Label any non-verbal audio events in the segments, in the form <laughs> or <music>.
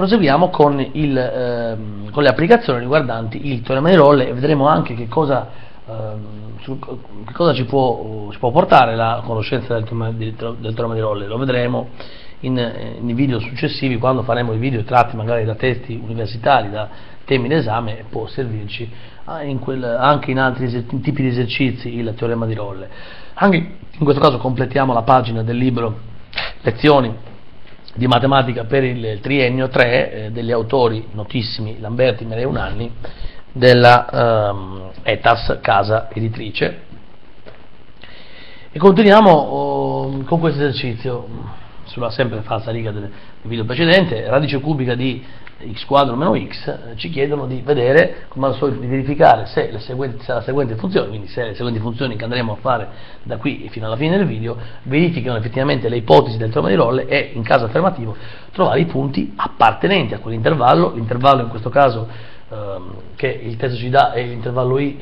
Proseguiamo con, il, ehm, con, le applicazioni riguardanti il teorema di Rolle e vedremo anche che cosa, ehm, su, che cosa ci, può, ci, può, portare la conoscenza del teorema, del, del teorema di Rolle. Lo vedremo in, in, video successivi quando faremo i video tratti magari da testi universitari, da temi d'esame e può servirci ah, in quel, anche in altri tipi di esercizi il teorema di Rolle. Anche in questo caso completiamo la pagina del libro Lezioni di matematica per il triennio 3 eh, degli autori notissimi Lamberti, Mere e Unanni della um, ETAS Casa Editrice. E continuiamo oh, con questo esercizio sulla sempre falsa riga del video precedente radice cubica di x quadro meno x, eh, ci chiedono di vedere, come al solito, di verificare se, seguenti, se, la seguente funzione, quindi se le seguenti funzioni che andremo a fare da qui fino alla fine del video, verificano effettivamente le ipotesi del teorema di Rolle e, in caso affermativo, trovare i punti appartenenti a quell'intervallo, l'intervallo in questo caso ehm, che il testo ci dà è l'intervallo i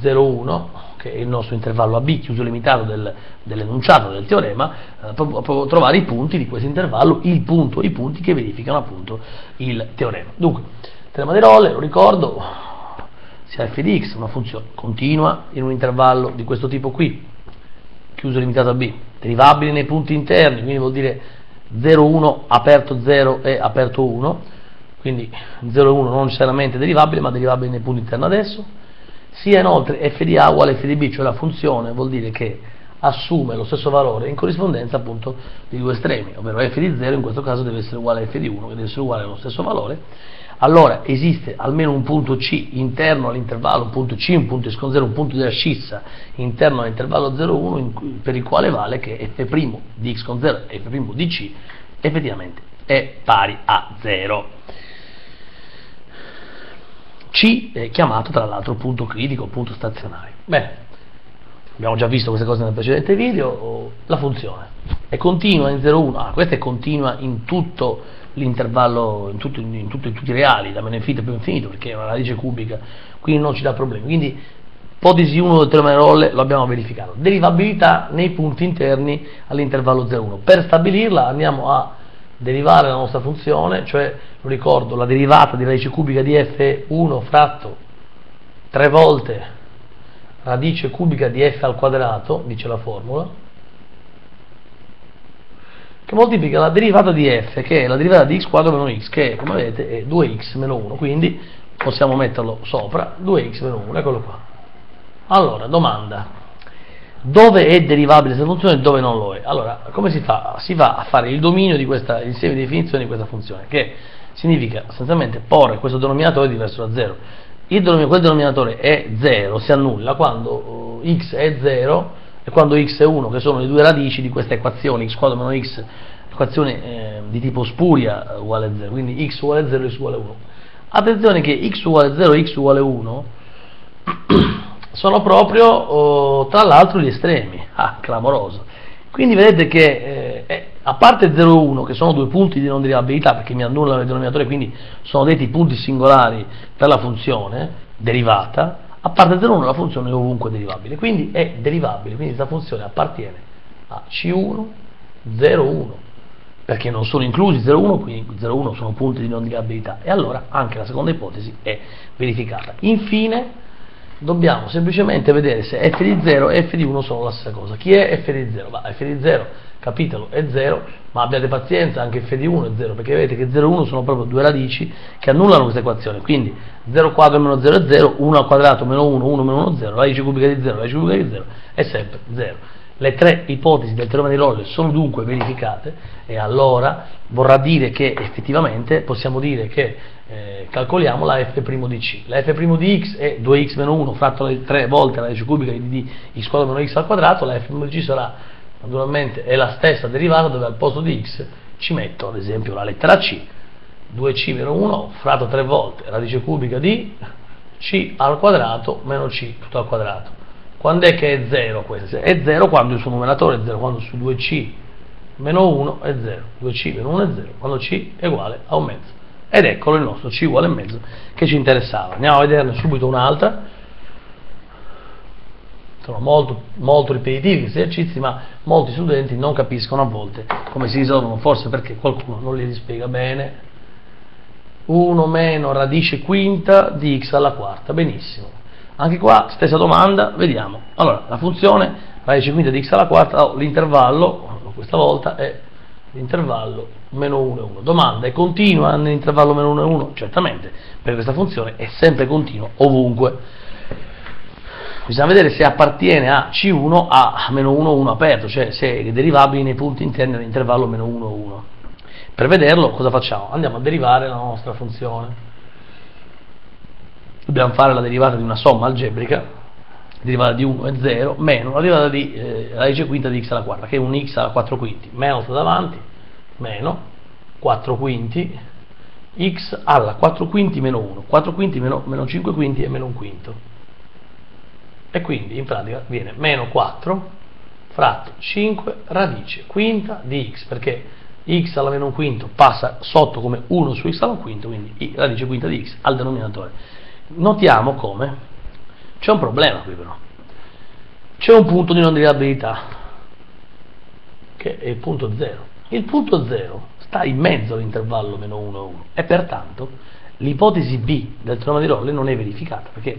0,1 che è il nostro intervallo AB chiuso limitato del, dell'enunciato del teorema, eh, proprio trovare i punti di questo intervallo, il punto i punti che verificano appunto il teorema. Dunque, teorema di Rolle, lo ricordo, sia f di x, una funzione continua in un intervallo di questo tipo qui, chiuso limitato a b, derivabile nei punti interni, quindi vuol dire 0, 1, aperto 0 e aperto 1, quindi 0 e 1 non necessariamente derivabile, ma derivabile nei punti interni adesso, sia inoltre f di a uguale f di b, cioè la funzione vuol dire che assume lo stesso valore in corrispondenza appunto di due estremi, ovvero f di 0 in questo caso deve essere uguale a f di 1, che deve essere uguale allo stesso valore, allora esiste almeno un punto c interno all'intervallo, un punto c, un punto con 0, un punto di ascissa interno all'intervallo 0,1 per il quale vale che f' di x con 0 e f' di c effettivamente è pari a 0. C è chiamato tra l'altro punto critico, punto stazionario. Bene, abbiamo già visto queste cose nel precedente video, la funzione è continua in 0,1, ah, questa è continua in tutto l'intervallo, in, in, in, tutti i reali, da meno infinito a più infinito, perché è una radice cubica, quindi non ci dà problemi. Quindi ipotesi 1 del teorema di Rolle lo abbiamo verificato. Derivabilità nei punti interni all'intervallo 0,1. Per stabilirla andiamo a derivare la nostra funzione, cioè, lo ricordo, la derivata di radice cubica di f1 fratto 3 volte radice cubica di f al quadrato, dice la formula, che moltiplica la derivata di f, che è la derivata di x quadro meno x, che come vedete è 2x meno 1, quindi possiamo metterlo sopra, 2x meno 1, eccolo qua. Allora, domanda, dove è derivabile questa funzione e dove non lo è. Allora, come si fa? Si va a fare il dominio di questa, insieme di definizioni di questa funzione, che significa sostanzialmente porre questo denominatore diverso da 0. Il denominatore, quel denominatore è 0, si annulla quando uh, x è 0 e quando x è 1, che sono le due radici di questa equazione, x quadro meno x, equazione eh, di tipo spuria uguale a 0, quindi x uguale a 0 e x uguale a 1. Attenzione che x uguale a 0 e x uguale a <clears throat> 1 sono proprio, oh, tra l'altro, gli estremi. Ah, clamoroso. Quindi vedete che, eh, eh a parte 0 e 1, che sono due punti di non derivabilità, perché mi annullano il denominatore, quindi sono detti punti singolari per la funzione derivata, a parte 0 e 1 la funzione è ovunque derivabile, quindi è derivabile, quindi questa funzione appartiene a C1, 0, 1, perché non sono inclusi 0, 1, quindi 0, 1 sono punti di non derivabilità, e allora anche la seconda ipotesi è verificata. Infine, dobbiamo semplicemente vedere se f di 0 e f di 1 sono la stessa cosa. Chi è f di 0? f di 0, capitolo, è 0, ma abbiate pazienza, anche f di 1 è 0, perché vedete che 0 e 1 sono proprio due radici che annullano questa equazione. Quindi 0 quadro meno 0 è 0, 1 al quadrato meno 1, 1 meno 1 0, radice cubica di 0, radice cubica di 0 è sempre 0. Le tre ipotesi del teorema di Rolle sono dunque verificate e allora vorrà dire che effettivamente possiamo dire che eh, calcoliamo la f' di c. La f' di x è 2x meno 1 fratto le 3 volte la radice cubica di, di x quadro meno x al quadrato, la f' di c sarà naturalmente è la stessa derivata dove al posto di x ci metto ad esempio la lettera c, 2c meno 1 fratto 3 volte radice cubica di c al quadrato meno c tutto al quadrato quando è che è 0 questo? È 0 quando il suo numeratore è 0, quando su 2c meno 1 è 0, 2c meno 1 è 0, quando c è uguale a un mezzo. Ed eccolo il nostro c uguale a mezzo che ci interessava. Andiamo a vederne subito un'altra. sono molto, molto ripetitivi questi esercizi, ma molti studenti non capiscono a volte come si risolvono, forse perché qualcuno non li spiega bene. 1 meno radice quinta di x alla quarta, benissimo. Anche qua, stessa domanda, vediamo. Allora, la funzione radice quinta di x alla quarta, oh, l'intervallo, questa volta è l'intervallo meno 1 e 1. Domanda, è continua nell'intervallo meno 1 e 1? Certamente, perché questa funzione è sempre continua ovunque bisogna vedere se appartiene a C1 a meno 1, 1 aperto, cioè se è derivabile nei punti interni dell'intervallo meno 1, 1. Per vederlo cosa facciamo? Andiamo a derivare la nostra funzione. Dobbiamo fare la derivata di una somma algebrica, derivata di 1 e 0, meno la derivata di eh, radice quinta di x alla quarta, che è un x alla 4 quinti, meno sta davanti, meno 4 quinti, x alla 4 quinti meno 1, 4 quinti meno, meno 5 quinti e meno 1 quinto. E quindi in pratica viene meno 4 fratto 5 radice quinta di x perché x alla meno un quinto passa sotto come 1 su x alla un quinto quindi radice quinta di x al denominatore. Notiamo come c'è un problema qui però. C'è un punto di non derivabilità che è il punto 0 il punto 0 sta in mezzo all'intervallo meno 1 e 1 e pertanto l'ipotesi B del teorema di Rolle non è verificata perché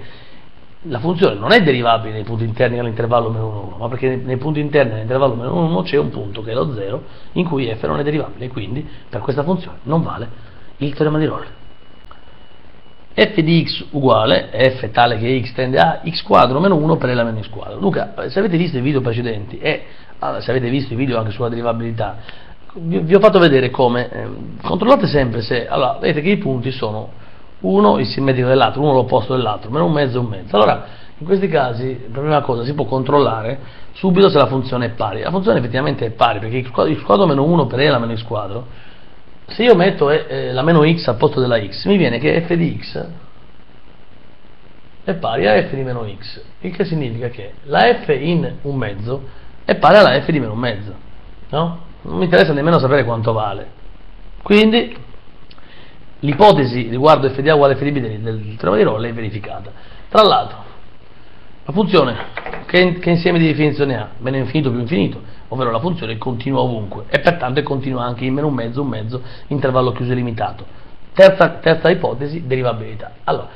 la funzione non è derivabile nei punti interni all'intervallo meno 1, 1, ma perché nei punti interni all'intervallo meno 1, 1 c'è un punto che è lo 0 in cui f non è derivabile, quindi per questa funzione non vale il teorema di Rolle. F di x uguale, f tale che x tende a x quadro meno 1 per L meno x quadro. Luca, se avete visto i video precedenti e se avete visto i video anche sulla derivabilità, vi, vi ho fatto vedere come, eh, controllate sempre se, allora, vedete che i punti sono uno il simmetrico dell'altro, uno l'opposto dell'altro, meno un mezzo e un mezzo. Allora, in questi casi, per prima cosa, si può controllare subito se la funzione è pari. La funzione effettivamente è pari, perché il quadro, il quadro meno 1 per E la meno x quadro, se io metto eh, la meno x al posto della x, mi viene che f di x è pari a f di meno x, il che significa che la f in un mezzo è pari alla f di meno un mezzo, no? Non mi interessa nemmeno sapere quanto vale. Quindi l'ipotesi riguardo fda uguale fdb del, del teorema di Rolle è verificata. Tra l'altro, la funzione che, che, insieme di definizioni ha? Meno infinito più infinito, ovvero la funzione continua ovunque e pertanto è continua anche in meno un mezzo, un mezzo, intervallo chiuso e limitato. Terza, terza ipotesi, derivabilità. Allora,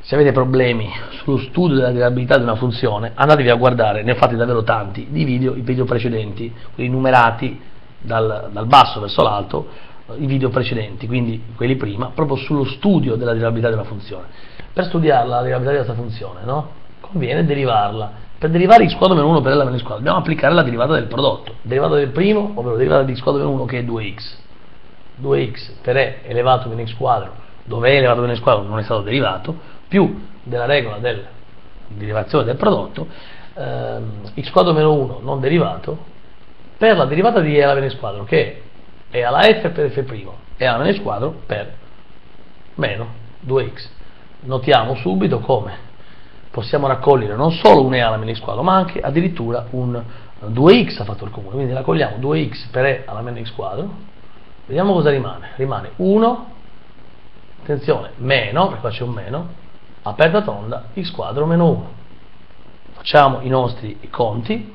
se avete problemi sullo studio della derivabilità di una funzione, andatevi a guardare, ne ho fatti davvero tanti, di video, i video precedenti, quelli numerati dal, dal basso verso l'alto, i video precedenti, quindi quelli prima, proprio sullo studio della derivabilità di una funzione. Per studiare la derivabilità di questa funzione, no? Conviene derivarla. Per derivare x quadro meno 1 per L meno x quadro, dobbiamo applicare la derivata del prodotto. Derivata del primo, ovvero derivata di x quadro meno 1 che è 2x. 2x per E elevato meno x quadro, dove E elevato meno x quadro non è stato derivato, più della regola della derivazione del prodotto, ehm, x quadro meno 1 non derivato, per la derivata di E alla meno x quadro, che è e alla f per f' e alla meno quadro per meno 2x. Notiamo subito come possiamo raccogliere non solo un e alla meno x quadro, ma anche addirittura un 2x a fattore comune. Quindi raccogliamo 2x per e alla meno x quadro. Vediamo cosa rimane. Rimane 1, attenzione, meno, perché qua c'è un meno, aperta tonda, x quadro meno 1. Facciamo i nostri conti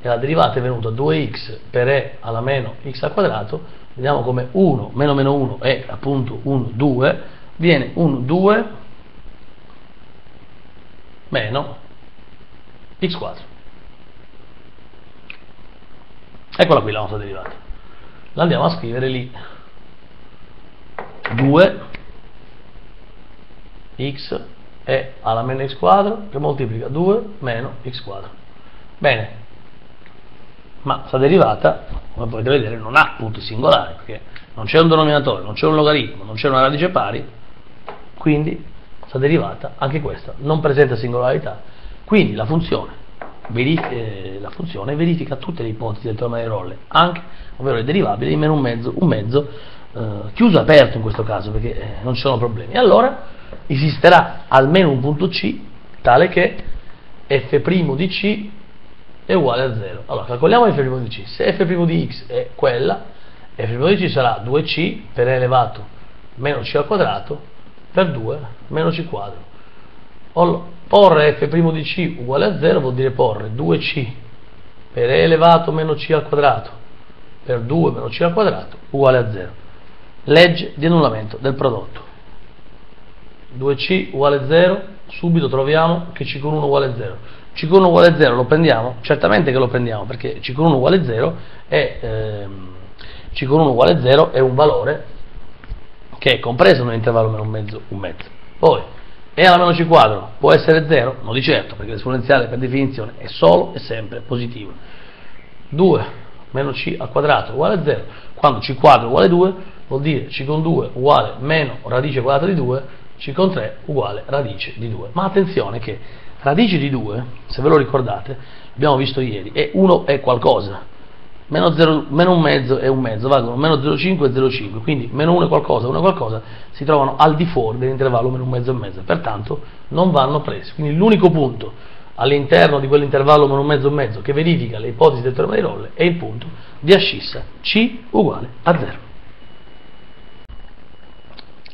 e la derivata è venuta 2x per e alla meno x al quadrato, vediamo come 1 meno meno 1 è appunto un 2, viene un 2 meno x quadro. Eccola qui la nostra derivata. La andiamo a scrivere lì. 2 x è alla meno x quadro che moltiplica 2 meno x quadro. Bene, ma questa derivata, come potete vedere, non ha punti singolari, perché non c'è un denominatore, non c'è un logaritmo, non c'è una radice pari, quindi questa derivata, anche questa, non presenta singolarità. Quindi la funzione, eh, la funzione verifica tutte le ipotesi del teorema di Rolle, anche, ovvero le derivabili di meno un mezzo, un mezzo eh, chiuso aperto in questo caso, perché eh, non ci sono problemi. Allora esisterà almeno un punto C tale che f' di C è uguale a 0. Allora, calcoliamo f' di c. Se f' di x è quella, f' di c sarà 2c per elevato meno c al quadrato per 2 meno c quadro. porre f' di c uguale a 0 vuol dire porre 2c per e elevato meno c al quadrato per 2 meno c al quadrato uguale a 0. Legge di annullamento del prodotto. 2c uguale 0, subito troviamo che c con 1 uguale 0. c con 1 uguale 0 lo prendiamo? Certamente che lo prendiamo perché c con 1 uguale 0 è, ehm, c con 1 uguale 0 è un valore che è compreso nell'intervallo meno un mezzo, un mezzo. Poi, e alla meno c quadro può essere 0? No di certo, perché l'esponenziale per definizione è solo e sempre positivo. 2 meno c al quadrato uguale a 0, quando c quadro uguale 2, vuol dire c con 2 uguale meno radice quadrata di 2, c con 3 uguale radice di 2. Ma attenzione che radice di 2, se ve lo ricordate, abbiamo visto ieri, è 1 è qualcosa, meno, 0, meno un mezzo e un mezzo valgono meno 0,5 e 0,5, quindi meno 1 è qualcosa, 1 è qualcosa, si trovano al di fuori dell'intervallo meno un mezzo e mezzo, pertanto non vanno presi. Quindi l'unico punto all'interno di quell'intervallo meno un mezzo e mezzo che verifica le ipotesi del teorema di Rolle è il punto di ascissa C uguale a 0.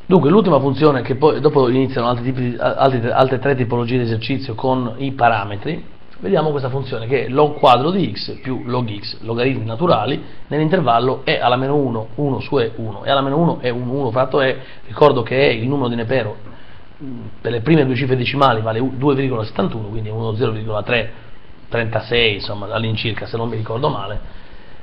Dunque l'ultima funzione che poi dopo iniziano altri tipi, altri, altre tre tipologie di esercizio con i parametri vediamo questa funzione che è log quadro di x più log x, logaritmi naturali, nell'intervallo e alla meno 1, 1 su e 1, e alla meno 1 è 1, 1 fratto e, ricordo che è il numero di Nepero per le prime due cifre decimali vale 2,71, quindi 1, 0,336, insomma all'incirca se non mi ricordo male.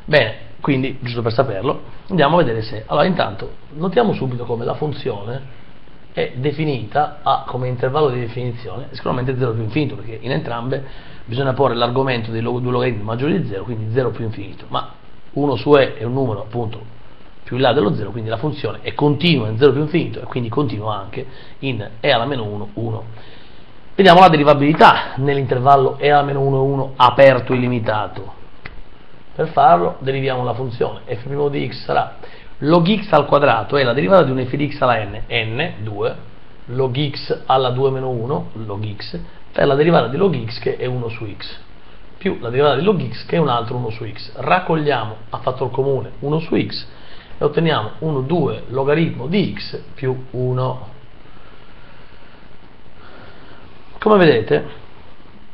Bene, quindi giusto per saperlo, andiamo a vedere se, allora intanto notiamo subito come la funzione è definita a, come intervallo di definizione sicuramente 0 più infinito, perché in entrambe bisogna porre l'argomento dei due logaritmi maggiori di 0, quindi 0 più infinito, ma 1 su e è un numero appunto più in là dello 0, quindi la funzione è continua in 0 più infinito e quindi continua anche in e alla meno 1, 1. Vediamo la derivabilità nell'intervallo e alla meno 1, 1 aperto illimitato. Per farlo deriviamo la funzione f' di x sarà log x al quadrato è la derivata di un f di x alla n, n, 2, log x alla 2 meno 1, log x, per la derivata di log x che è 1 su x, più la derivata di log x che è un altro 1 su x. Raccogliamo a fattor comune 1 su x e otteniamo 1, 2 logaritmo di x più 1. Come vedete,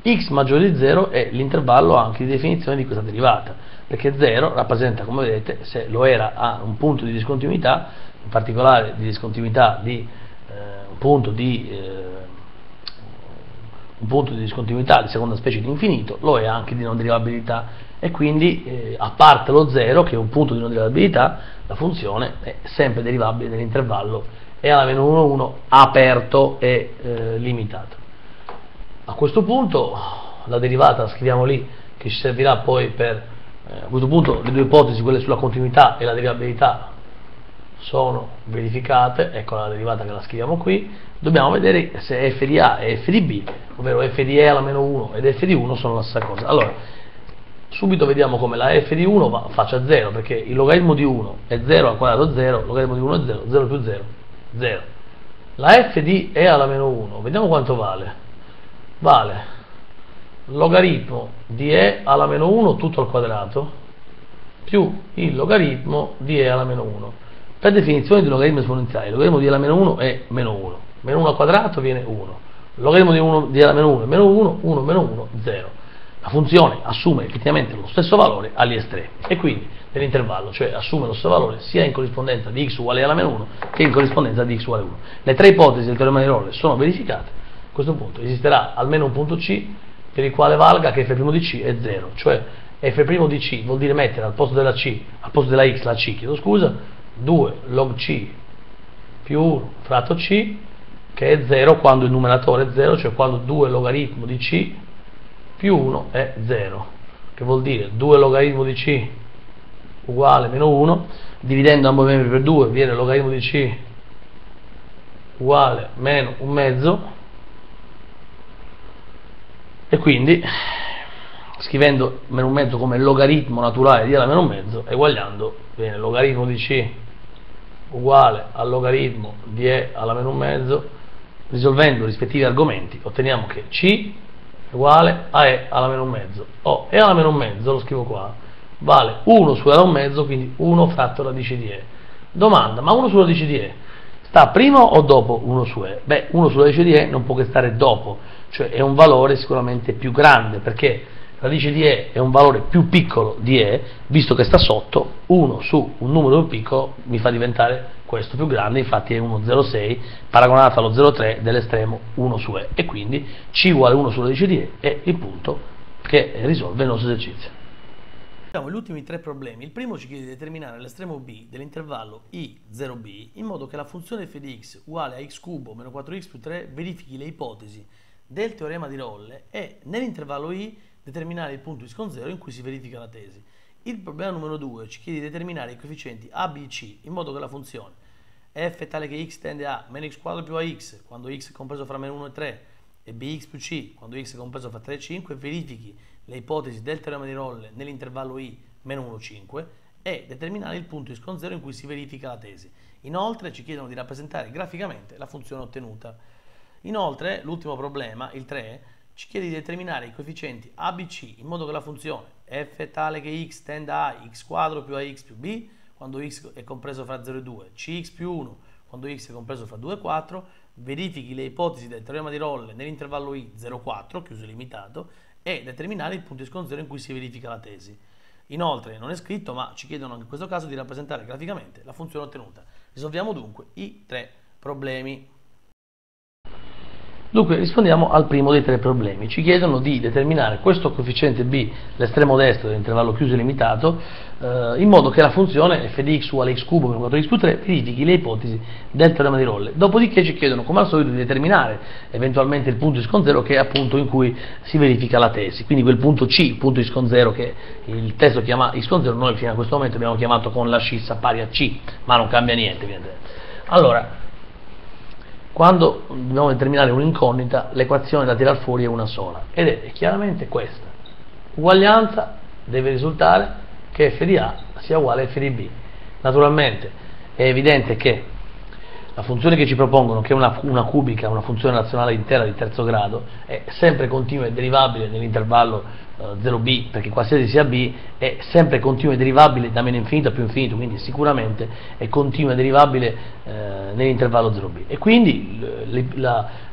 x maggiore di 0 è l'intervallo anche di definizione di questa derivata perché 0 rappresenta, come vedete, se lo era a un punto di discontinuità, in particolare di discontinuità di un, punto di, eh, un punto di discontinuità di seconda specie di infinito, lo è anche di non derivabilità e quindi eh, a parte lo 0 che è un punto di non derivabilità, la funzione è sempre derivabile nell'intervallo e alla meno 1, 1 aperto e eh, limitato. A questo punto la derivata scriviamo lì che ci servirà poi per eh, a questo punto le due ipotesi, quelle sulla continuità e la derivabilità, sono verificate, ecco la derivata che la scriviamo qui, dobbiamo vedere se f di A e f di B, ovvero f di E alla meno 1 ed f di 1 sono la stessa cosa. Allora, subito vediamo come la f di 1 va, faccia 0, perché il logaritmo di 1 è 0 al quadrato 0, il logaritmo di 1 è 0, 0 più 0, 0. La f di E alla meno 1, vediamo quanto vale. Vale logaritmo di e alla meno 1 tutto al quadrato più il logaritmo di e alla meno 1. Per definizione di logaritmo esponenziale, il logaritmo di alla meno 1 è meno 1. Meno 1 al quadrato viene 1. Il logaritmo di, 1, di alla meno 1 è meno 1, 1 meno 1, 0. La funzione assume effettivamente lo stesso valore agli estremi e quindi nell'intervallo, cioè assume lo stesso valore sia in corrispondenza di x uguale alla meno 1 che in corrispondenza di x uguale a 1. Le tre ipotesi del teorema di Rolle sono verificate, a questo punto esisterà almeno un punto C per il quale valga che f' di c è 0, cioè f' di c vuol dire mettere al posto della c, al posto della x la c, chiedo scusa, 2 log c più 1 fratto c, che è 0 quando il numeratore è 0, cioè quando 2 logaritmo di c più 1 è 0, che vuol dire 2 logaritmo di c uguale meno 1, dividendo ambo i membri per 2 viene logaritmo di c uguale meno un mezzo, e quindi scrivendo meno un mezzo come logaritmo naturale di alla meno un mezzo eguagliando viene logaritmo di c uguale al logaritmo di e alla meno un mezzo risolvendo i rispettivi argomenti otteniamo che c uguale a e alla meno un mezzo o e alla meno un mezzo lo scrivo qua vale 1 su e alla un mezzo quindi 1 fratto radice di e domanda ma 1 su radice di e sta prima o dopo 1 su e? Beh, 1 sulla radice di e non può che stare dopo, cioè è un valore sicuramente più grande, perché radice di e è un valore più piccolo di e, visto che sta sotto, 1 su un numero più piccolo mi fa diventare questo più grande, infatti è 1,06 paragonato allo 0,3 dell'estremo 1 su e, e quindi c uguale 1 sulla radice di e è il punto che risolve il nostro esercizio. Vediamo gli ultimi tre problemi. Il primo ci chiede di determinare l'estremo b dell'intervallo i0b in modo che la funzione f di x uguale a x cubo meno 4x più 3 verifichi le ipotesi del teorema di Rolle e nell'intervallo i determinare il punto con 0 in cui si verifica la tesi. Il problema numero 2 ci chiede di determinare i coefficienti a, b c in modo che la funzione f è tale che x tende a meno x quadro più ax quando x è compreso fra meno 1 e 3 e bx più c quando x è compreso fra 3 e 5 verifichi le ipotesi del teorema di Rolle nell'intervallo i meno 1 5 e determinare il punto con 0 in cui si verifica la tesi. Inoltre ci chiedono di rappresentare graficamente la funzione ottenuta. Inoltre l'ultimo problema, il 3, ci chiede di determinare i coefficienti a, b, c in modo che la funzione f tale che x tenda a x quadro più ax più b quando x è compreso fra 0 e 2, cx più 1 quando x è compreso fra 2 e 4, verifichi le ipotesi del teorema di Rolle nell'intervallo i 0,4, chiuso e limitato, e determinare il punto con 0 in cui si verifica la tesi. Inoltre non è scritto, ma ci chiedono anche in questo caso di rappresentare graficamente la funzione ottenuta. Risolviamo dunque i tre problemi. Dunque rispondiamo al primo dei tre problemi. Ci chiedono di determinare questo coefficiente b, l'estremo destro dell'intervallo chiuso e limitato, eh, in modo che la funzione f di x uguale x cubo meno 4x più 3 verifichi le ipotesi del teorema di Rolle. Dopodiché ci chiedono come al solito di determinare eventualmente il punto con 0 che è appunto in cui si verifica la tesi. Quindi quel punto c, il punto con 0 che il testo chiama con 0, noi fino a questo momento abbiamo chiamato con la scissa pari a c, ma non cambia niente. Allora, quando dobbiamo determinare un'incognita, l'equazione da tirar fuori è una sola, ed è chiaramente questa. Uguaglianza deve risultare che f di A sia uguale a f di B. Naturalmente è evidente che la funzione che ci propongono, che è una, una, cubica, una funzione razionale intera di terzo grado, è sempre continua e derivabile nell'intervallo eh, 0b, perché qualsiasi sia b, è sempre continua e derivabile da meno infinito a più infinito, quindi sicuramente è continua e derivabile eh, nell'intervallo 0b. E quindi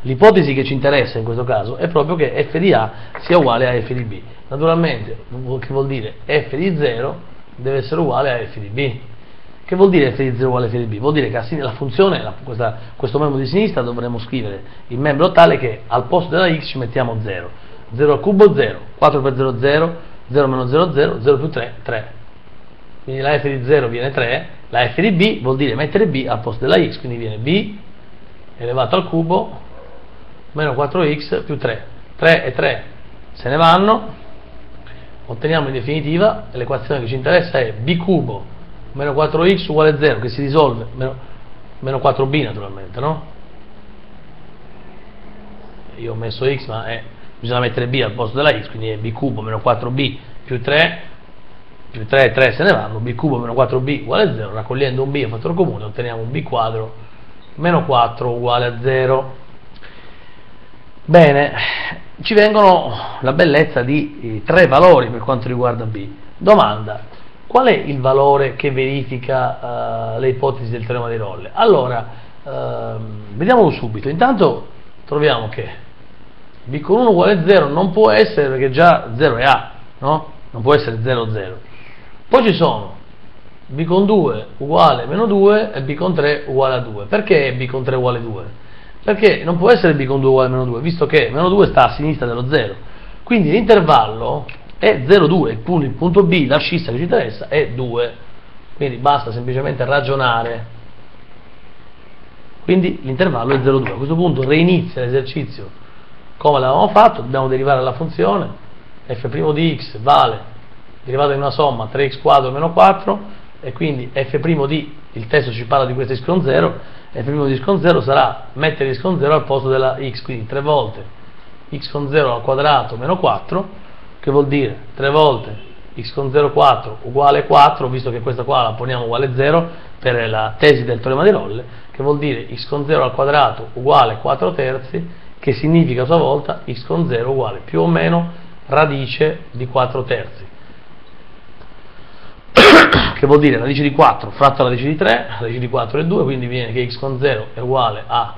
l'ipotesi che ci interessa in questo caso è proprio che f di a sia uguale a f di b. Naturalmente, che vuol dire f di 0 deve essere uguale a f di b che vuol dire f di 0 uguale f di b? Vuol dire che la funzione, la, questa, questo membro di sinistra dovremmo scrivere il membro tale che al posto della x ci mettiamo 0. 0 al cubo 0, 4 per 0 0, 0 meno 0 0, 0 più 3 3. Quindi la f di 0 viene 3, la f di b vuol dire mettere b al posto della x, quindi viene b elevato al cubo meno 4x più 3. 3 e 3 se ne vanno, otteniamo in definitiva l'equazione che ci interessa è b cubo meno 4x uguale a 0 che si risolve, meno, meno 4b naturalmente, no? Io ho messo x ma è, bisogna mettere b al posto della x, quindi è b cubo meno 4b più 3, più 3 e 3 se ne vanno, b cubo meno 4b uguale a 0, raccogliendo un b a fattore comune otteniamo un b quadro meno 4 uguale a 0. Bene, ci vengono la bellezza di eh, tre valori per quanto riguarda b. Domanda, Qual è il valore che verifica uh, le ipotesi del teorema di Rolle? Allora, uh, vediamolo subito. Intanto troviamo che b con 1 uguale a 0 non può essere perché già 0 è A, no? Non può essere 0, 0. Poi ci sono b con 2 uguale meno 2 e b con 3 uguale a 2. Perché b con 3 uguale a 2? Perché non può essere b con 2 uguale a meno 2, visto che meno 2 sta a sinistra dello 0. Quindi l'intervallo è 0,2, il, il punto B, la scissa che ci interessa è 2, quindi basta semplicemente ragionare. Quindi l'intervallo è 0,2. A questo punto reinizia l'esercizio come l'avevamo fatto, dobbiamo derivare la funzione, f' di x vale derivata di una somma 3x quadro meno 4 e quindi f' di, il testo ci parla di questa x con 0, f' di x con 0 sarà mettere x con 0 al posto della x, quindi 3 volte x con 0 al quadrato meno 4 che vuol dire? 3 volte x con 0,4 uguale 4, visto che questa qua la poniamo uguale 0 per la tesi del teorema di Rolle, che vuol dire x con 0 al quadrato uguale 4 terzi, che significa a sua volta x con 0 uguale più o meno radice di 4 terzi, <coughs> che vuol dire? Radice di 4 fratto radice di 3, radice di 4 è 2, quindi viene che x con 0 è uguale a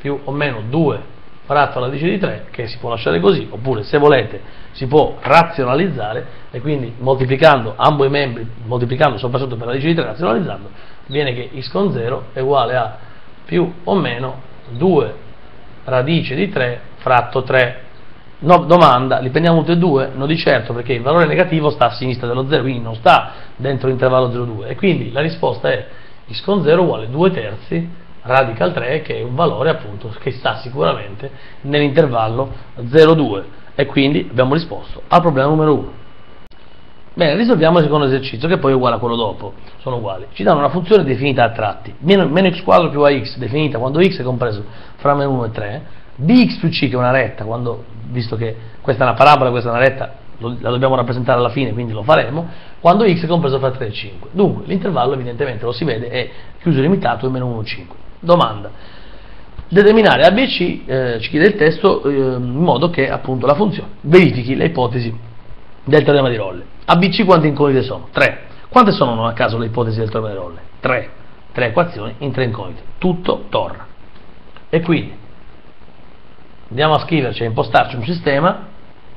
più o meno 2 fratto alla radice di 3 che si può lasciare così oppure se volete si può razionalizzare e quindi moltiplicando ambo i membri moltiplicando sopra sotto per la radice di 3 razionalizzando viene che x con 0 è uguale a più o meno 2 radice di 3 fratto 3 no, domanda, li prendiamo tutti e due? No di certo perché il valore negativo sta a sinistra dello 0 quindi non sta dentro l'intervallo 0,2 e quindi la risposta è x con 0 uguale 2 terzi radical 3 che è un valore appunto che sta sicuramente nell'intervallo 0,2 e quindi abbiamo risposto al problema numero 1. Bene, risolviamo il secondo esercizio che poi è uguale a quello dopo, sono uguali. Ci danno una funzione definita a tratti, meno, meno x quadro più ax definita quando x è compreso fra meno 1 e 3, bx più c che è una retta, quando, visto che questa è una parabola, questa è una retta, la dobbiamo rappresentare alla fine, quindi lo faremo, quando x è compreso fra 3 e 5. Dunque, l'intervallo evidentemente lo si vede è chiuso limitato in meno 1, 5. Domanda. Determinare ABC, eh, ci chiede il testo, eh, in modo che appunto la funzione verifichi le ipotesi del teorema di Rolle. ABC quante incognite sono? 3. Quante sono non a caso le ipotesi del teorema di Rolle? 3. 3 equazioni in 3 incognite. Tutto torna. E quindi andiamo a scriverci, a impostarci un sistema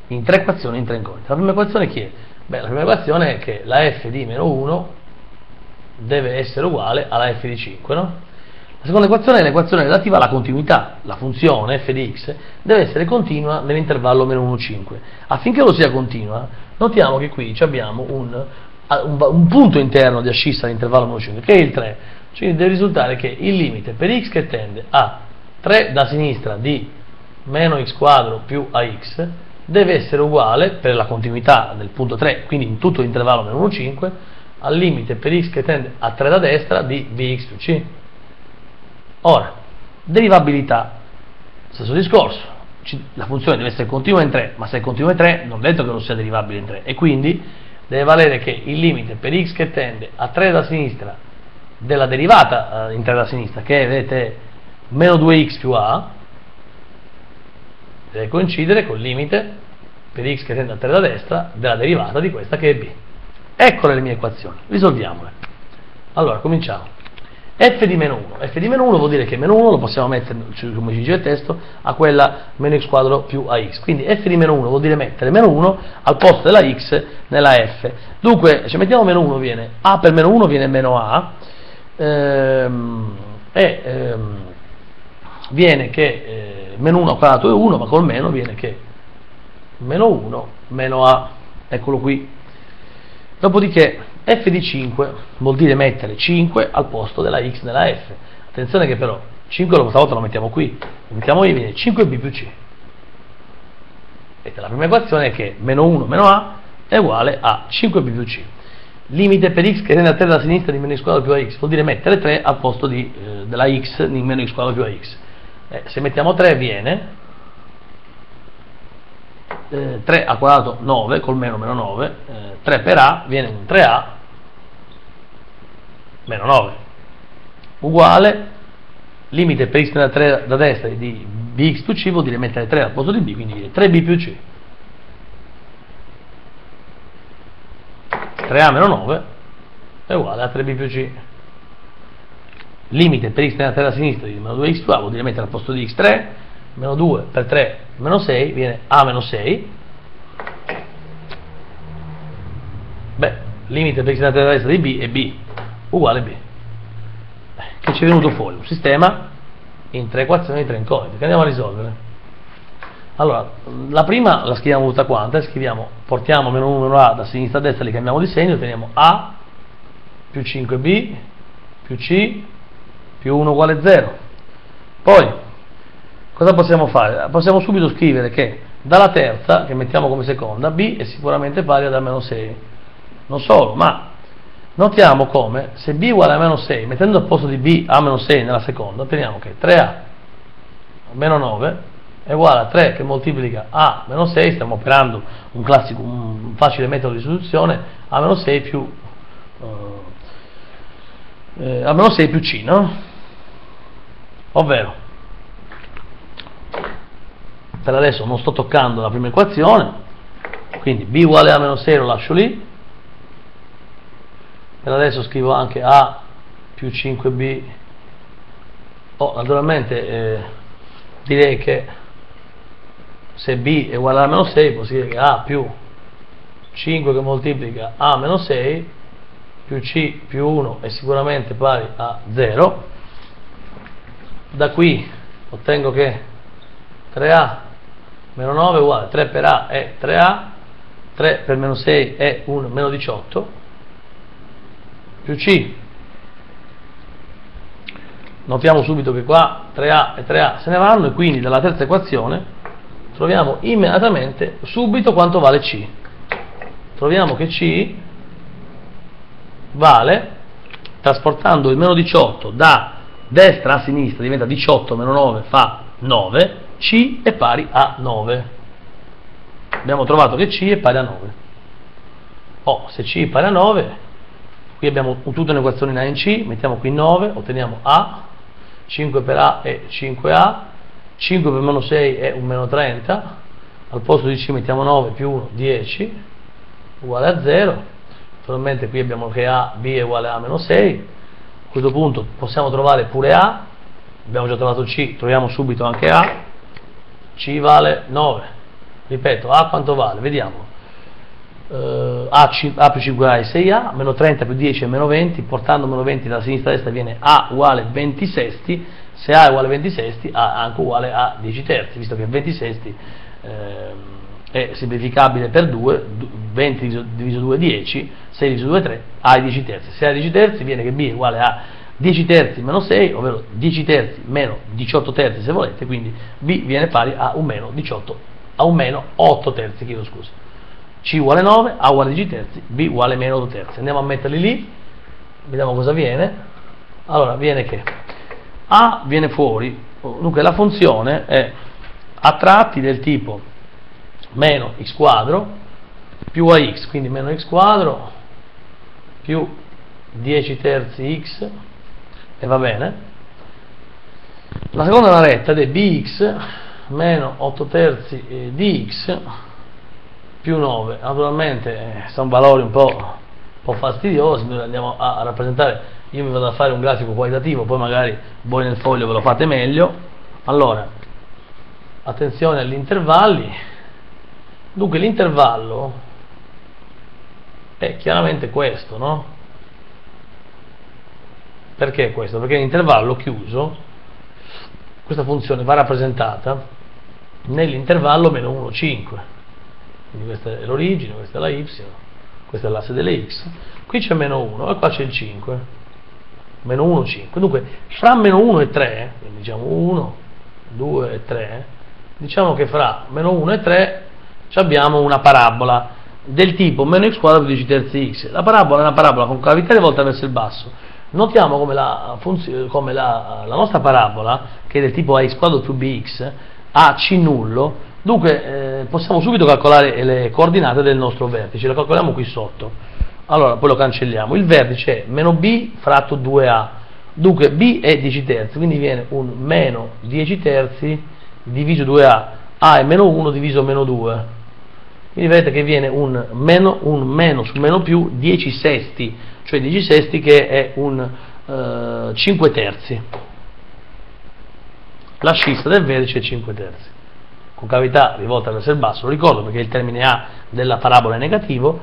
in 3 equazioni in 3 incognite. La prima equazione chi è? Beh, la prima equazione è che la f di meno 1 deve essere uguale alla f di 5, no? La seconda equazione è l'equazione relativa alla continuità. La funzione f di x deve essere continua nell'intervallo meno 1, 5. Affinché lo sia continua, notiamo che qui abbiamo un, un, un punto interno di ascissa all'intervallo meno 5, che è il 3. Quindi deve risultare che il limite per x che tende a 3 da sinistra di meno x quadro più ax deve essere uguale per la continuità del punto 3, quindi in tutto l'intervallo meno 1, 5, al limite per x che tende a 3 da destra di bx più c. Ora, derivabilità, stesso discorso, la funzione deve essere continua in 3, ma se è continua in 3 non è detto che non sia derivabile in 3 e quindi deve valere che il limite per x che tende a 3 da sinistra della derivata eh, in 3 da sinistra, che è, vedete, meno 2x più a, deve coincidere col limite per x che tende a 3 da destra della derivata di questa che è b. Eccole le mie equazioni, risolviamole. Allora, cominciamo f di meno 1. f di meno 1 vuol dire che meno 1 lo possiamo mettere, come ci dice il testo, a quella meno x quadro più ax. Quindi f di meno 1 vuol dire mettere meno 1 al posto della x nella f. Dunque, se mettiamo meno 1 viene a per meno 1 viene meno a, ehm, e ehm, viene che eh, meno 1 al quadrato è 1, ma col meno viene che meno 1 meno a. Eccolo qui. Dopodiché f di 5 vuol dire mettere 5 al posto della x nella f. Attenzione che però 5 questa volta lo mettiamo qui, lo mettiamo qui, viene 5b più c. La prima equazione è che meno 1 meno a è uguale a 5b più c. Limite per x che tende a 3 dalla sinistra di meno x quadro più ax, vuol dire mettere 3 al posto di, eh, della x di meno x quadro più ax. Eh, se mettiamo 3 viene eh, 3 al quadrato 9 col meno meno 9 eh, 3 per a viene un 3a meno 9 uguale limite per x da, 3, da destra di bx più c vuol dire mettere 3 al posto di b quindi viene 3b più c. 3a meno 9 è uguale a 3b più c. Limite per x 3 da sinistra di meno 2x più a vuol dire mettere al posto di x 3 meno 2 per 3 meno 6 viene a meno 6 beh limite x da destra di b è b uguale b. Che ci è venuto fuori? Un sistema in tre equazioni di tre incognite che andiamo a risolvere. Allora la prima la scriviamo tutta quanta scriviamo portiamo meno 1 meno a da sinistra a destra li cambiamo di segno otteniamo a più 5b più c più 1 uguale 0 poi cosa possiamo fare? Possiamo subito scrivere che dalla terza, che mettiamo come seconda, b è sicuramente pari ad a meno 6. Non solo, ma notiamo come se b uguale a meno 6, mettendo al posto di b a meno 6 nella seconda, otteniamo che 3a meno 9 è uguale a 3 che moltiplica a meno 6, stiamo operando un, classico, un facile metodo di soluzione, a meno 6 più, eh, a meno 6 più c, no? Ovvero, per adesso non sto toccando la prima equazione, quindi b uguale a meno 6 lo lascio lì, per adesso scrivo anche A più 5B oh, naturalmente eh, direi che se B è uguale a meno 6 posso dire che A più 5 che moltiplica A meno 6 più C più 1 è sicuramente pari a 0 da qui ottengo che 3A meno 9 è uguale 3 per A è 3A 3 per meno 6 è 1 meno 18 più C. Notiamo subito che qua 3A e 3A se ne vanno e quindi dalla terza equazione troviamo immediatamente subito quanto vale C. Troviamo che C vale trasportando il meno 18 da destra a sinistra diventa 18 meno 9 fa 9 C è pari a 9 abbiamo trovato che C è pari a 9 oh, se C è pari a 9 qui abbiamo tutta un'equazione in A in C mettiamo qui 9 otteniamo A 5 per A è 5A 5 per meno 6 è un meno 30 al posto di C mettiamo 9 più 1 10 uguale a 0 naturalmente qui abbiamo che A, B è uguale a meno 6 a questo punto possiamo trovare pure A abbiamo già trovato C, troviamo subito anche A C vale 9 ripeto, A quanto vale? vediamo Uh, A, A, più 5A è 6A, meno 30 più 10 è meno 20, portando meno 20 dalla sinistra a destra viene A uguale 20 sesti, se A è uguale a 20 sesti, A è anche uguale a 10 terzi, visto che 20 sesti eh, è semplificabile per 2, 20 diviso, diviso 2 è 10, 6 diviso 2 è 3, A è 10 terzi. Se A è 10 terzi viene che B è uguale a 10 terzi meno 6, ovvero 10 terzi meno 18 terzi se volete, quindi B viene pari a un meno 18, a un meno 8 terzi, chiedo scusa. C uguale 9, A uguale 10 terzi, B uguale meno 8 terzi. Andiamo a metterli lì, vediamo cosa viene. Allora, viene che A viene fuori, dunque la funzione è a tratti del tipo meno x quadro più ax, quindi meno x quadro più 10 terzi x e va bene. La seconda è una retta ed è bx meno 8 terzi di x più 9. Naturalmente eh, sono valori un po', un po' fastidiosi, noi andiamo a rappresentare, io mi vado a fare un grafico qualitativo, poi magari voi nel foglio ve lo fate meglio. Allora, attenzione agli intervalli, Dunque l'intervallo è chiaramente questo, no? Perché questo? Perché l'intervallo chiuso, questa funzione va rappresentata nell'intervallo meno 1, 5. Quindi questa è l'origine, questa è la y, questa è l'asse delle x. Qui c'è meno 1 e qua c'è il 5. Meno 1, 5. Dunque, fra meno 1 e 3, quindi diciamo 1, 2 e 3, diciamo che fra meno 1 e 3 abbiamo una parabola del tipo meno x quadro più 10 terzi x. La parabola è una parabola con cavità rivolta verso il basso. Notiamo come, la, come la, la, nostra parabola, che è del tipo ax quadro più bx, ha c nullo, dunque eh, possiamo subito calcolare le coordinate del nostro vertice, le calcoliamo qui sotto. Allora, poi lo cancelliamo. Il vertice è meno b fratto 2a, dunque b è 10 terzi, quindi viene un meno 10 terzi diviso 2a, a. È meno 1 diviso meno 2 quindi vedete che viene un meno, un meno su meno più 10 sesti, cioè 10 sesti che è un uh, 5 terzi. La scissa del vertice è 5 terzi. Con cavità rivolta verso il basso, lo ricordo perché il termine A della parabola è negativo,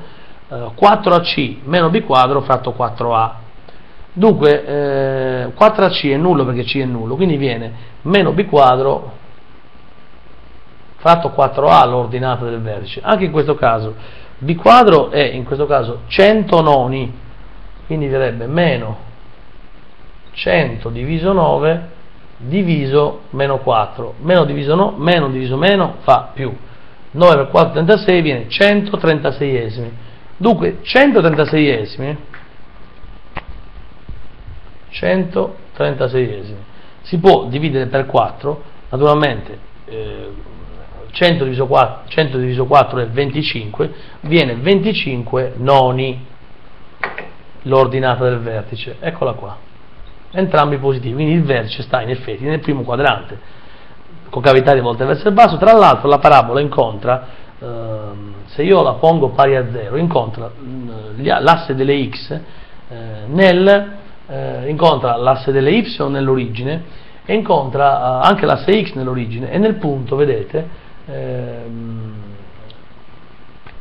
uh, 4AC meno B quadro fratto 4A. Dunque eh, 4AC è nullo perché C è nullo, quindi viene meno B quadro fatto 4A l'ordinata del vertice. Anche in questo caso B quadro è in questo caso 100 noni, quindi direbbe meno 100 diviso 9 diviso meno 4. Meno diviso, no, meno diviso meno fa più. 9 per 4 36 viene 136 esimi. Dunque 136 esimi 136 esimi si può dividere per 4 naturalmente eh, 100 diviso 4, 100 diviso 4 è 25, viene 25 noni l'ordinata del vertice, eccola qua, entrambi positivi, quindi il vertice sta in effetti nel primo quadrante, con cavità rivolte verso il basso, tra l'altro la parabola incontra, ehm, se io la pongo pari a 0, incontra mm, l'asse delle x eh, nel, eh, incontra l'asse delle y nell'origine e incontra eh, anche l'asse x nell'origine. E nel punto, vedete, ehm,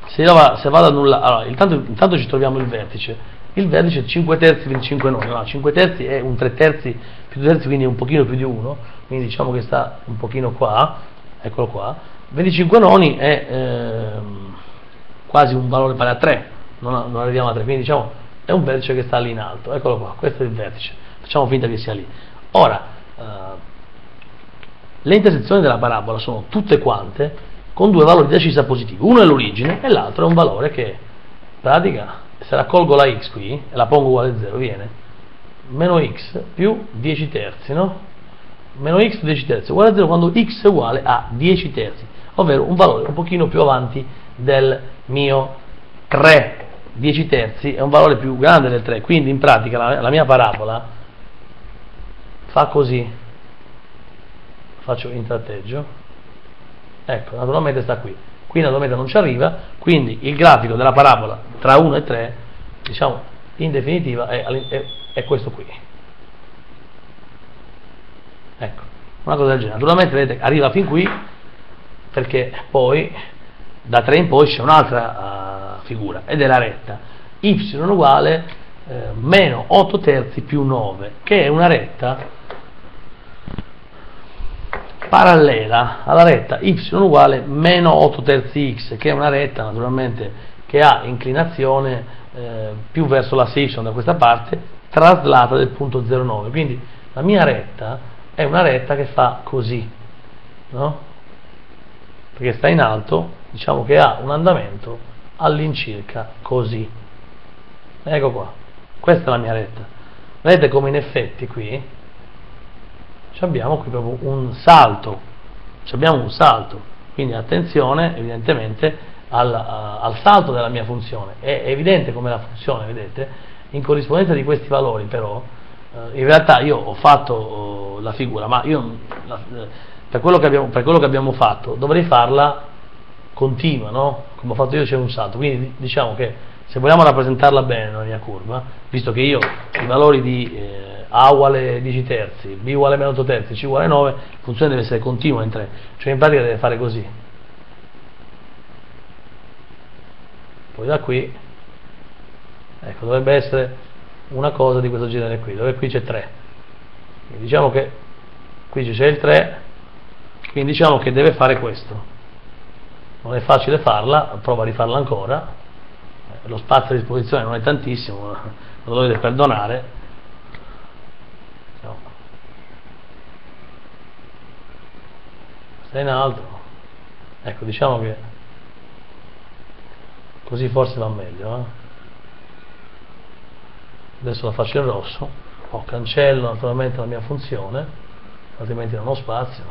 se, va, se vado a annullare, allora, intanto, intanto ci troviamo il vertice, il vertice è 5 terzi 25 noni, no, 5 terzi è un 3 terzi più 2 terzi, quindi un pochino più di 1, quindi diciamo che sta un pochino qua, eccolo qua, 25 noni è ehm, quasi un valore pari a 3, non, non, arriviamo a 3, quindi diciamo è un vertice che sta lì in alto, eccolo qua, questo è il vertice, facciamo finta che sia lì. Ora, eh, le intersezioni della parabola sono tutte quante con due valori di ascissa positivi, uno è l'origine e l'altro è un valore che pratica se raccolgo la x qui e la pongo uguale a 0 viene meno x più 10 terzi, no? Meno x più 10 terzi uguale a 0 quando x è uguale a 10 terzi, ovvero un valore un pochino più avanti del mio 3. 10 terzi è un valore più grande del 3, quindi in pratica la, la mia parabola fa così, faccio intratteggio, ecco, naturalmente sta qui qui naturalmente non ci arriva, quindi il grafico della parabola tra 1 e 3, diciamo, in definitiva è, è, è questo qui. Ecco, una cosa del genere. Naturalmente vedete, arriva fin qui perché poi da 3 in poi c'è un'altra uh, figura ed è la retta y uguale eh, meno 8 terzi più 9 che è una retta parallela alla retta y uguale meno 8 terzi x, che è una retta naturalmente che ha inclinazione eh, più verso l'asse y da questa parte, traslata del punto 0,9. Quindi la mia retta è una retta che fa così, no? Perché sta in alto, diciamo che ha un andamento all'incirca così. Ecco qua, questa è la mia retta. Vedete come in effetti qui abbiamo qui proprio un salto, abbiamo un salto, quindi attenzione evidentemente al, al, salto della mia funzione, è evidente come la funzione, vedete, in corrispondenza di questi valori però, eh, in realtà io ho fatto oh, la figura, ma io per, quello abbiamo, per, quello che abbiamo, fatto dovrei farla continua, no? come ho fatto io c'è un salto, quindi diciamo che se vogliamo rappresentarla bene la mia curva, visto che io i valori di... Eh, a uguale 10 terzi, B uguale meno 8 terzi, C uguale 9, la funzione deve essere continua in 3, cioè in pratica deve fare così. Poi da qui, ecco, dovrebbe essere una cosa di questo genere qui, dove qui c'è 3. Quindi diciamo che qui c'è il 3, quindi diciamo che deve fare questo. Non è facile farla, prova a rifarla ancora, lo spazio a disposizione non è tantissimo, lo dovete perdonare, sta in alto ecco diciamo che così forse va meglio eh? adesso la faccio in rosso. Oh, cancello naturalmente la mia funzione altrimenti non ho spazio.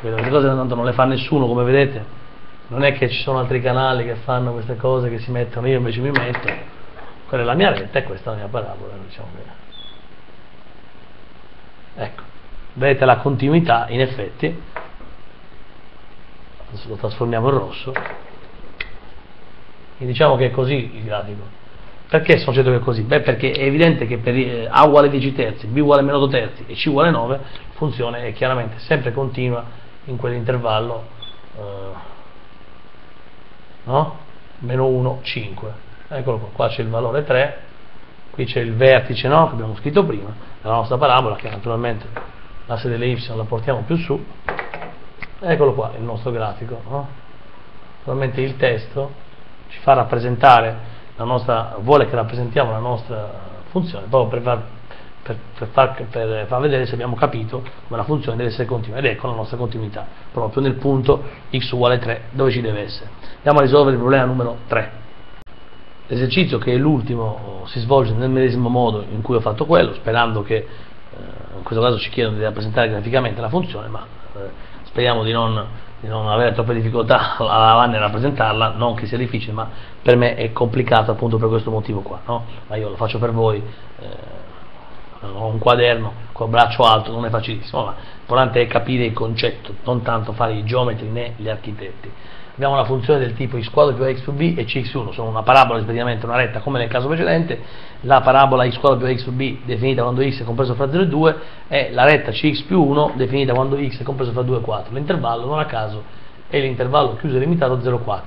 Queste cose tanto non le fa nessuno come vedete. Non è che ci sono altri canali che fanno queste cose che si mettono io invece mi metto. Quella è la mia retta e questa è la mia parabola diciamo ecco. Vedete la continuità in effetti adesso lo trasformiamo in rosso e diciamo che è così il grafico perché sono certo che è così? Beh, perché è evidente che per eh, A uguale 10 terzi, B uguale meno 8 terzi e C uguale 9 la funzione è chiaramente sempre continua in quell'intervallo eh, no? meno 1, 5 eccolo qua, qua c'è il valore 3 qui c'è il vertice no? che abbiamo scritto prima della nostra parabola che naturalmente l'asse delle y la portiamo più su eccolo qua il nostro grafico no? naturalmente il testo ci fa rappresentare la nostra vuole che rappresentiamo la nostra funzione proprio per far, per, per, far, per far vedere se abbiamo capito come la funzione deve essere continua. Ed ecco la nostra continuità proprio nel punto x uguale 3 dove ci deve essere. Andiamo a risolvere il problema numero 3 l'esercizio che è l'ultimo si svolge nel medesimo modo in cui ho fatto quello sperando che eh, in questo caso ci chiedono di rappresentare graficamente la funzione ma eh, speriamo di non, di non avere troppe difficoltà <laughs> a rappresentarla, non che sia difficile, ma per me è complicato appunto per questo motivo qua, no? ma io lo faccio per voi, eh, ho un quaderno col braccio alto, non è facilissimo, ma l'importante è capire il concetto, non tanto fare i geometri né gli architetti. Abbiamo una funzione del tipo x quadro più x più b e cx più 1, sono una parabola rispettivamente una retta come nel caso precedente, la parabola x quadro più x più b definita quando x è compreso fra 0 e 2 è la retta cx più 1 definita quando x è compreso fra 2 e 4, l'intervallo non a caso è l'intervallo chiuso e limitato 0,4.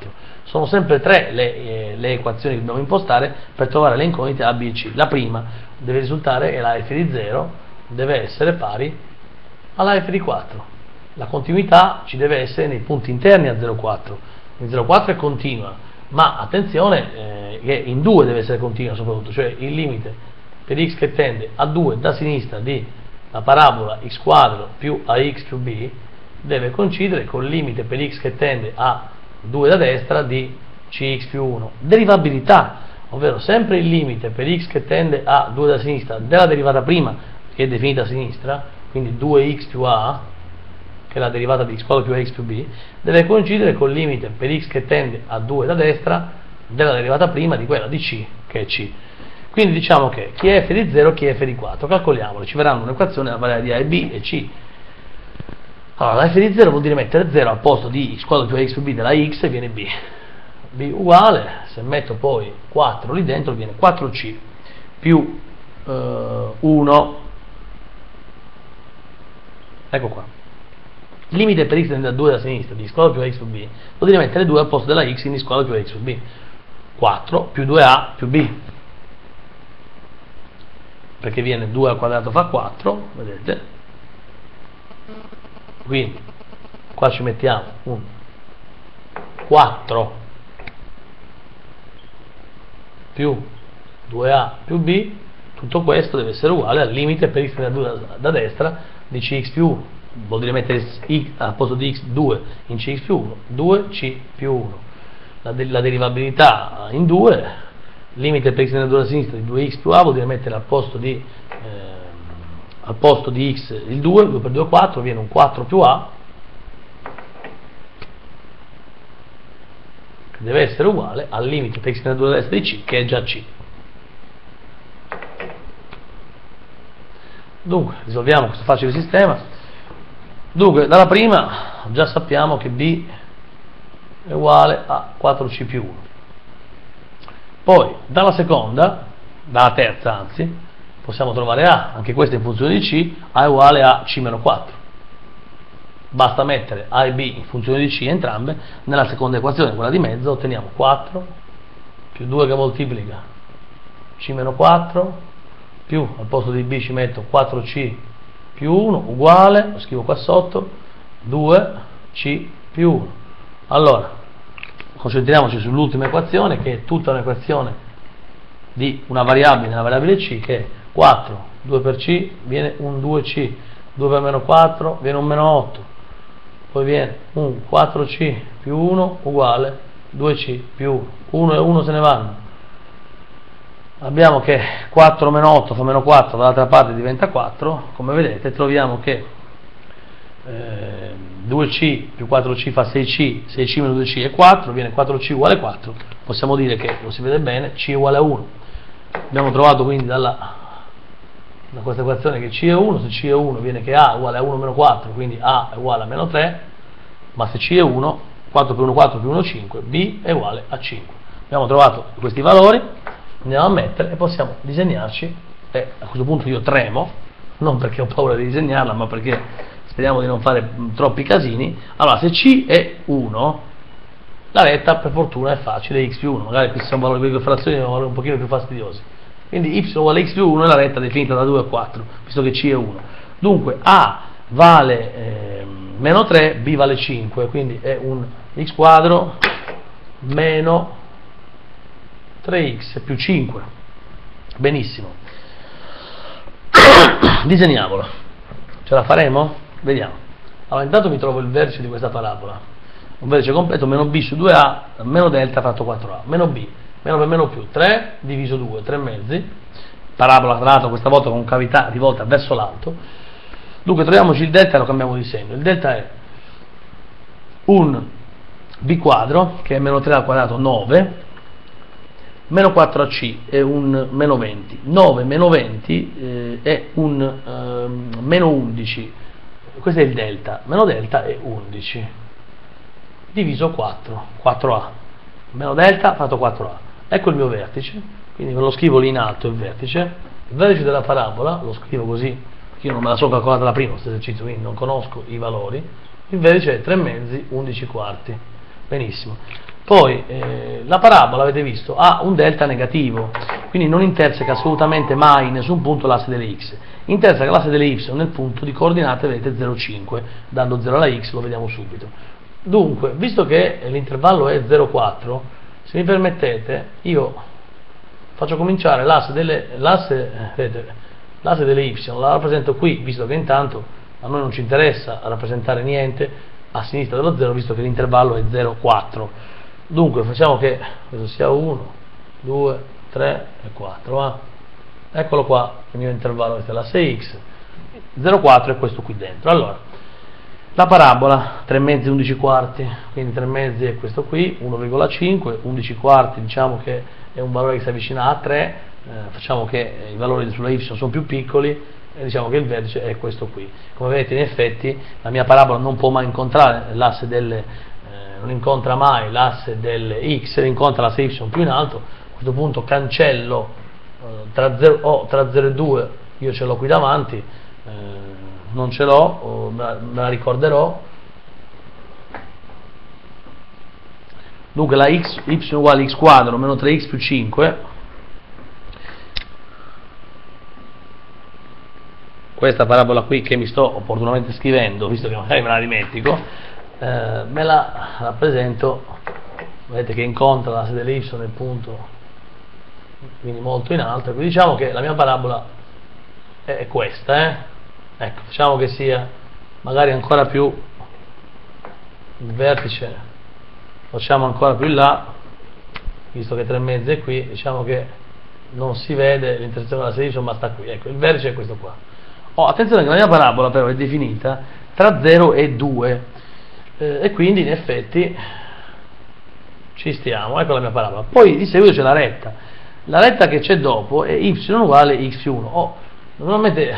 Sono sempre tre le, eh, le, equazioni che dobbiamo impostare per trovare le incognite A, B e C. La prima deve risultare che la f di 0 deve essere pari alla f di 4 la continuità ci deve essere nei punti interni a 0,4. Il 0,4 è continua, ma attenzione eh, che in 2 deve essere continua soprattutto, cioè il limite per x che tende a 2 da sinistra di la parabola x quadro più ax più b deve coincidere con il limite per x che tende a 2 da destra di cx più 1. Derivabilità, ovvero sempre il limite per x che tende a 2 da sinistra della derivata prima, che è definita a sinistra, quindi 2x più a, che è la derivata di x quadro più x più b, deve coincidere col limite per x che tende a 2 da destra della derivata prima di quella di c, che è c. Quindi diciamo che chi è f di 0, chi è f di 4, calcoliamolo, ci verranno un'equazione a variare di a e b e c. Allora, la f di 0 vuol dire mettere 0 al posto di x quadro più x più b della x e viene b. b uguale, se metto poi 4 lì dentro viene 4c più eh, 1, ecco qua limite per x tende a 2 da sinistra di x quadro più x più b, lo devi mettere 2 al posto della x in x quadro più x più b. 4 più 2a più b. Perché viene 2 al quadrato fa 4, vedete? Quindi qua ci mettiamo un 4 più 2a più b, tutto questo deve essere uguale al limite per x tende a 2 da, da destra di cx più 1 vuol dire mettere x al posto di x 2 in cx più 1, 2c più 1. La, de la derivabilità in 2, limite per x nella dura sinistra di 2x più a vuol dire mettere al posto di, eh, al posto di x il 2, 2 per 2 è 4, viene un 4 più a, che deve essere uguale al limite per x nella dura destra di c, che è già c. Dunque, risolviamo questo facile sistema. Dunque, dalla prima già sappiamo che B è uguale a 4C più 1. Poi, dalla seconda, dalla terza anzi, possiamo trovare A, anche questa in funzione di C, A è uguale a C meno 4. Basta mettere A e B in funzione di C entrambe, nella seconda equazione, quella di mezzo, otteniamo 4 più 2 che moltiplica C meno 4 più al posto di B ci metto 4C più 1 uguale, lo scrivo qua sotto, 2c più 1. Allora, concentriamoci sull'ultima equazione che è tutta un'equazione di una variabile, una variabile c che è 4, 2 per c viene un 2c, 2 per meno 4 viene un meno 8, poi viene un 4c più 1 uguale 2c più 1, 1 e 1 se ne vanno, abbiamo che 4 meno 8 fa meno 4 dall'altra parte diventa 4 come vedete troviamo che eh, 2c più 4c fa 6c 6c meno 2c è 4 viene 4c uguale 4 possiamo dire che lo si vede bene c è uguale a 1 abbiamo trovato quindi dalla, da questa equazione che c è 1 se c è 1 viene che a uguale a 1 meno 4 quindi a è uguale a meno 3 ma se c è 1 4 più 1 4 più 1 5 b è uguale a 5 abbiamo trovato questi valori andiamo a mettere e possiamo disegnarci. E a questo punto io tremo non perché ho paura di disegnarla ma perché speriamo di non fare troppi casini. Allora se C è 1 la retta per fortuna è facile x più 1 magari questi sono valori di frazioni sono valori un pochino più fastidiosi. Quindi y uguale x più 1 è la retta definita da 2 a 4 visto che C è 1 dunque A vale eh, meno 3 B vale 5 quindi è un x quadro meno 3x più 5 benissimo. <coughs> Disegniamolo ce la faremo? vediamo. Allora intanto mi trovo il vertice di questa parabola. Un vertice completo meno b su 2a meno delta fatto 4a meno b meno per meno più 3 diviso 2 3 mezzi. Parabola tra l'altro questa volta con cavità rivolta verso l'alto. Dunque troviamoci il delta e lo cambiamo di segno. Il delta è un b quadro che è meno 3 al quadrato 9 meno 4ac è un meno 20, 9 meno 20 eh, è un eh, meno 11, questo è il delta, meno delta è 11. diviso 4, 4A, meno delta fatto 4A. Ecco il mio vertice, quindi me lo scrivo lì in alto il vertice, il vertice della parabola, lo scrivo così, io non me la so calcolata da prima questo esercizio, quindi non conosco i valori, il vertice è 3 mezzi, 11 quarti. Benissimo. Poi eh, la parabola, avete visto, ha un delta negativo, quindi non interseca assolutamente mai in nessun punto l'asse delle x. Interseca l'asse delle y nel punto di coordinate, vedete, 0,5, dando 0 alla x, lo vediamo subito. Dunque, visto che l'intervallo è 0,4, se mi permettete, io faccio cominciare l'asse delle, l'asse delle y, la rappresento qui, visto che intanto a noi non ci interessa rappresentare niente a sinistra dello 0, visto che l'intervallo è 0,4 dunque facciamo che questo sia 1 2 3 e 4 ah. eccolo qua il mio intervallo questo è l'asse x. 0,4 è questo qui dentro. Allora la parabola 3 mezzi 11 quarti. Quindi 3 mezzi è questo qui 1,5 11 quarti diciamo che è un valore che si avvicina a 3 eh, facciamo che i valori sulla y sono più piccoli e diciamo che il vertice è questo qui. Come vedete in effetti la mia parabola non può mai incontrare l'asse delle non incontra mai l'asse del x, incontra l'asse y più in alto, a questo punto cancello eh, tra, 0, oh, tra 0 e 2, io ce l'ho qui davanti, eh, non ce l'ho, me, me la ricorderò, dunque la x, y uguale x quadro meno 3x più 5 questa parabola qui che mi sto opportunamente scrivendo visto che magari me la dimentico eh, me la rappresento vedete che incontra l'asse dell'y nel punto quindi molto in alto quindi diciamo che la mia parabola è questa eh? ecco facciamo che sia magari ancora più il vertice facciamo ancora più in là visto che 3 mezzi è qui diciamo che non si vede l'intersezione della 16 ma sta qui. Ecco il vertice è questo qua. Oh, attenzione che la mia parabola però è definita tra 0 e 2 eh, e quindi in effetti ci stiamo, ecco la mia parabola. Poi di seguito c'è la retta, la retta che c'è dopo è y uguale x più 1. Oh, normalmente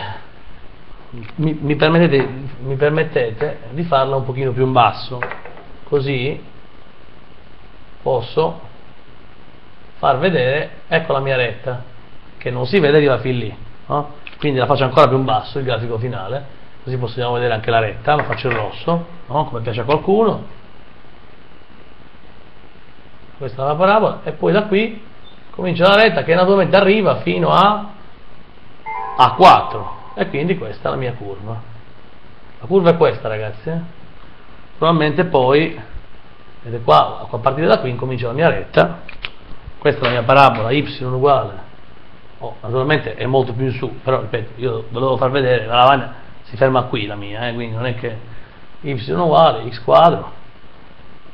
mi, mi, permettete, mi permettete di farla un pochino più in basso, così posso far vedere, ecco la mia retta, che non si vede arriva fin lì, no? quindi la faccio ancora più in basso il grafico finale, così possiamo vedere anche la retta, lo faccio in rosso, no? come piace a qualcuno, questa è la parabola, e poi da qui comincia la retta che naturalmente arriva fino a A4, e quindi questa è la mia curva. La curva è questa ragazzi, eh? probabilmente poi, vedete qua, a partire da qui incomincia la mia retta, questa è la mia parabola y uguale, oh, naturalmente è molto più in su, però ripeto, io volevo far vedere la lavagna si ferma qui la mia, eh, quindi non è che y uguale x quadro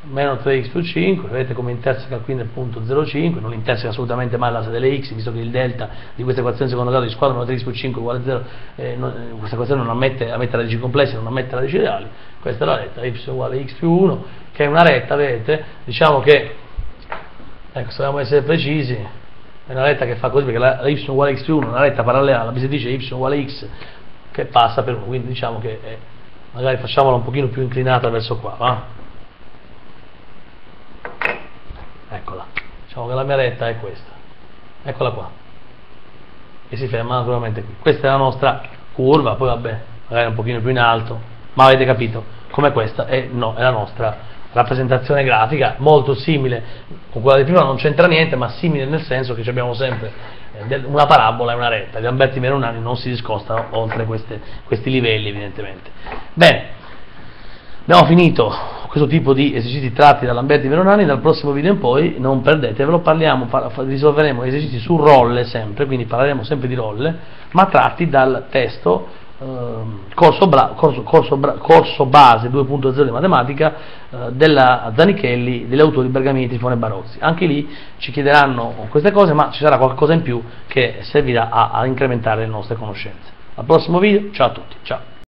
meno 3x più 5, vedete come interseca qui nel punto 0,5, non interseca assolutamente mai l'asse delle x, visto che il delta di questa equazione secondo grado di squadra meno 3x più 5 uguale a 0, eh, non, eh, questa equazione non ammette, ammette radici complesse, non ammette radici reali, questa è la retta, y uguale x più 1, che è una retta, vedete, diciamo che, ecco, se dobbiamo essere precisi, è una retta che fa così, perché la, y uguale x più 1 è una retta parallela alla bisedice y uguale x che passa per 1, quindi diciamo che è, magari facciamola un pochino più inclinata verso qua, va? Eccola, diciamo che la mia retta è questa, eccola qua, e si ferma naturalmente qui. Questa è la nostra curva, poi vabbè, magari un pochino più in alto, ma avete capito come questa? È, no, è la nostra rappresentazione grafica, molto simile, con quella di prima non c'entra niente, ma simile nel senso che abbiamo sempre eh, una parabola e una retta, gli Alberti Veronani non si discostano oltre queste, questi livelli evidentemente. Bene, abbiamo finito questo tipo di esercizi tratti da Lamberti Veronani, dal prossimo video in poi non perdetevelo, parliamo, risolveremo esercizi su rolle sempre, quindi parleremo sempre di rolle, ma tratti dal testo corso, bra, corso, corso, bra, corso, base 2.0 di matematica eh, della Zanichelli, degli autori Bergamini, Trifone e Barozzi. Anche lì ci chiederanno queste cose, ma ci sarà qualcosa in più che servirà a, a incrementare le nostre conoscenze. Al prossimo video, ciao a tutti, ciao.